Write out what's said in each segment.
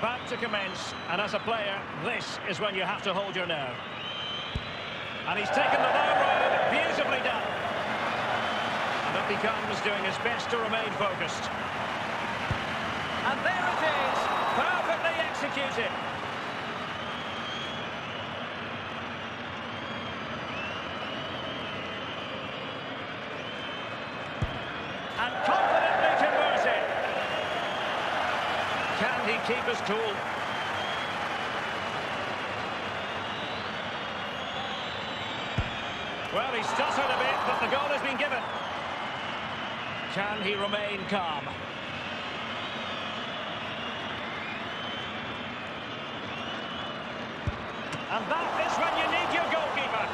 Back to commence, and as a player, this is when you have to hold your nerve. And he's taken the low road, beautifully done. And up he comes, doing his best to remain focused. And there it is, perfectly executed. And confidently converted. Can he keep his cool? Well, he stuttered a bit, but the goal has been given. Can he remain calm? And that is when you need your goalkeeper.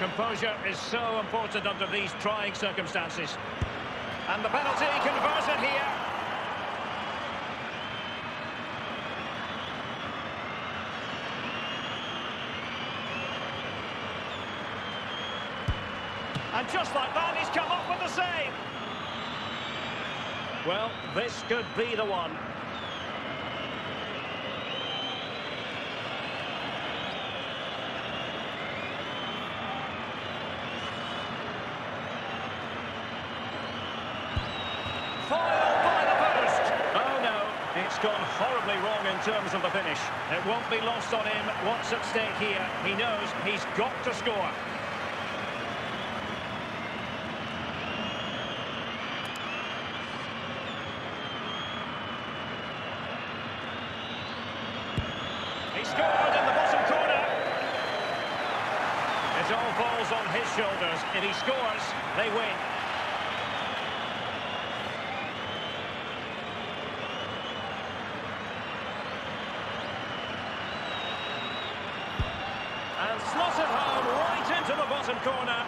Composure is so important under these trying circumstances. And the penalty converted here. And just like that, he's come up with the save. Well, this could be the one. Foiled by the post. Oh no, it's gone horribly wrong in terms of the finish. It won't be lost on him what's at stake here. He knows he's got to score. Scored in the bottom corner. It all falls on his shoulders. If he scores, they win. And slotted home right into the bottom corner.